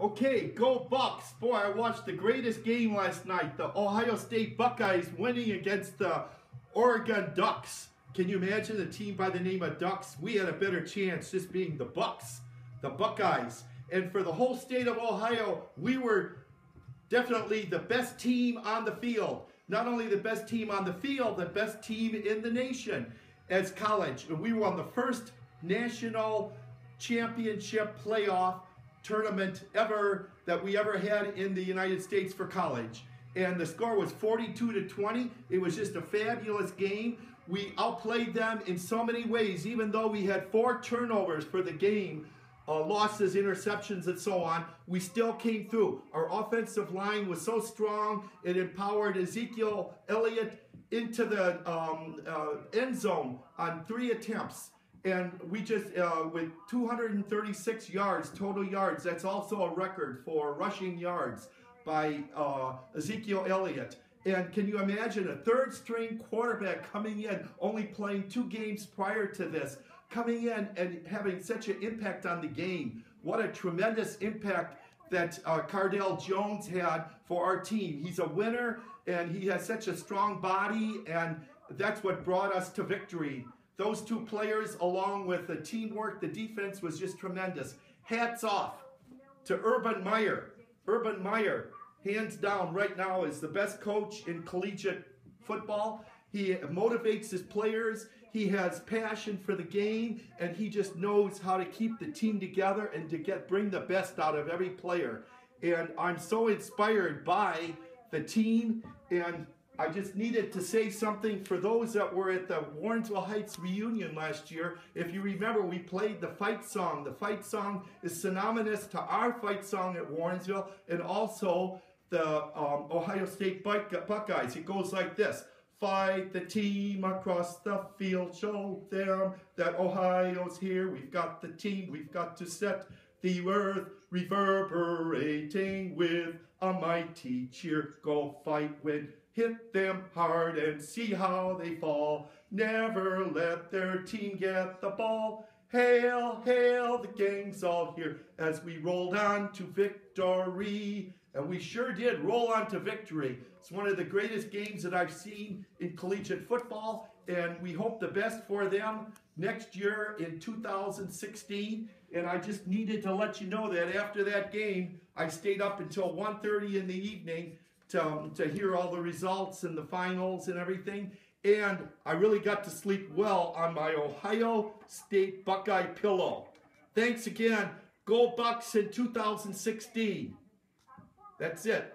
Okay, go Bucks. Boy, I watched the greatest game last night. The Ohio State Buckeyes winning against the Oregon Ducks. Can you imagine a team by the name of Ducks? We had a better chance just being the Bucks, the Buckeyes. And for the whole state of Ohio, we were definitely the best team on the field. Not only the best team on the field, the best team in the nation as college. And we won the first national championship playoff tournament ever that we ever had in the United States for college. And the score was 42 to 20. It was just a fabulous game. We outplayed them in so many ways, even though we had four turnovers for the game, uh, losses, interceptions, and so on. We still came through. Our offensive line was so strong, it empowered Ezekiel Elliott into the um, uh, end zone on three attempts and we just uh, with 236 yards total yards that's also a record for rushing yards by uh, Ezekiel Elliott. And can you imagine a third string quarterback coming in only playing two games prior to this coming in and having such an impact on the game? What a tremendous impact that uh, Cardale Jones had for our team. He's a winner and he has such a strong body and that's what brought us to victory those two players, along with the teamwork, the defense was just tremendous. Hats off to Urban Meyer. Urban Meyer, hands down, right now is the best coach in collegiate football. He motivates his players. He has passion for the game, and he just knows how to keep the team together and to get bring the best out of every player. And I'm so inspired by the team and I just needed to say something for those that were at the Warrensville Heights reunion last year. If you remember, we played the fight song. The fight song is synonymous to our fight song at Warrensville and also the um, Ohio State Buckeyes. It goes like this. Fight the team across the field, show them that Ohio's here. We've got the team, we've got to set the earth reverberating with a mighty cheer. Go fight, win Hit them hard and see how they fall. Never let their team get the ball. Hail, hail, the gang's all here as we rolled on to victory. And we sure did roll on to victory. It's one of the greatest games that I've seen in collegiate football, and we hope the best for them next year in 2016. And I just needed to let you know that after that game, I stayed up until 1.30 in the evening to, um, to hear all the results and the finals and everything. And I really got to sleep well on my Ohio State Buckeye pillow. Thanks again. Go Bucks in 2016. That's it.